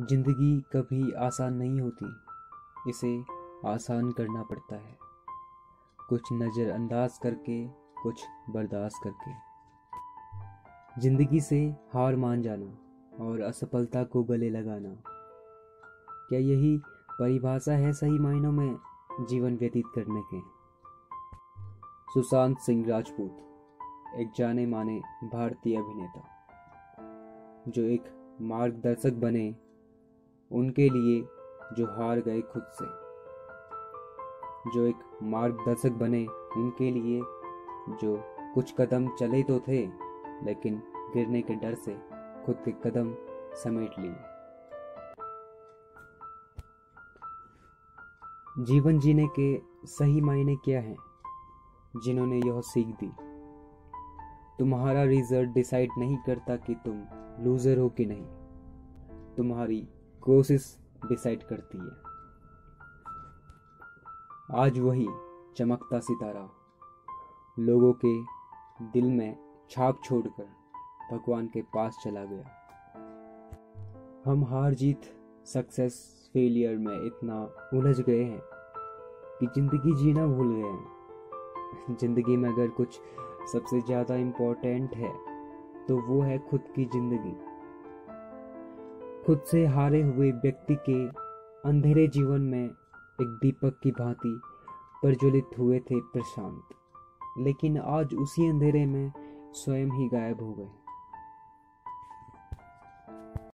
ज़िंदगी कभी आसान नहीं होती, इसे आसान करना पड़ता है। कुछ नज़रअंदाज करके, कुछ बर्दाश्त करके। ज़िंदगी से हार मान जाना और असफलता को गले लगाना। क्या यही परिभाषा है सही मायनों में जीवन व्यतीत करने के? सुशांत सिंह राजपूत, एक जाने माने भारतीय अभिनेता, जो एक मार्गदर्शक बने उनके लिए जो हार गए खुद से। जो एक मार्गदर्शक बने उनके लिए, जो कुछ कदम चले तो थे, लेकिन गिरने के डर से खुद के कदम समेट लिए। जीवन जीने के सही मायने क्या हैं, जिन्होंने यह सीख दी? तुम्हारा रिज़ल्ट डिसाइड नहीं करता कि तुम लूजर हो कि नहीं। तुम्हारी कोशिश डिसाइड करती है। आज वही चमकता सितारा लोगों के दिल में छाप छोड़कर भगवान के पास चला गया। हम हार जीत सक्सेस फेलियर में इतना उलझ गए हैं कि ज़िंदगी जीना भूल गए हैं। ज़िंदगी में अगर कुछ सबसे ज़्यादा इम्पोर्टेंट है तो वो है खुद की ज़िंदगी। खुद से हारे हुए व्यक्ति के अंधेरे जीवन में एक दीपक की भांति प्रज्वलित हुए थे प्रशांत। लेकिन आज उसी अंधेरे में स्वयं ही गायब हो गए।